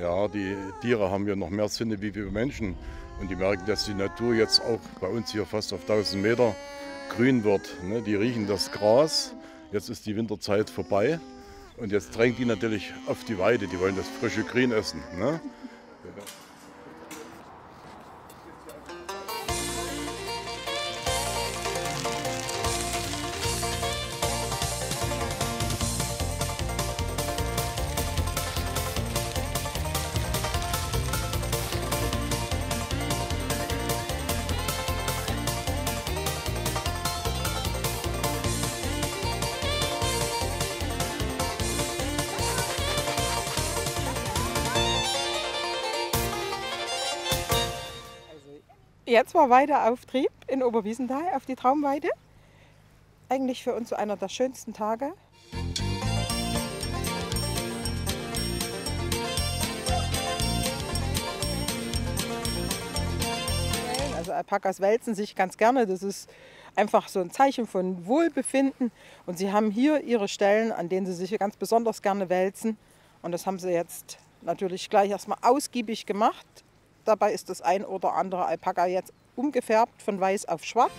Ja, die Tiere haben ja noch mehr Sinne wie wir Menschen. Und die merken, dass die Natur jetzt auch bei uns hier fast auf 1000 Meter grün wird. Ne? Die riechen das Gras. Jetzt ist die Winterzeit vorbei. Und jetzt drängt die natürlich auf die Weide. Die wollen das frische Grün essen. Ne? Jetzt war Weideauftrieb in Oberwiesenthal auf die Traumweide. Eigentlich für uns so einer der schönsten Tage. Also Alpakas wälzen sich ganz gerne. Das ist einfach so ein Zeichen von Wohlbefinden. Und sie haben hier ihre Stellen, an denen sie sich ganz besonders gerne wälzen. Und das haben sie jetzt natürlich gleich erstmal ausgiebig gemacht. Dabei ist das ein oder andere Alpaka jetzt umgefärbt von weiß auf schwarz.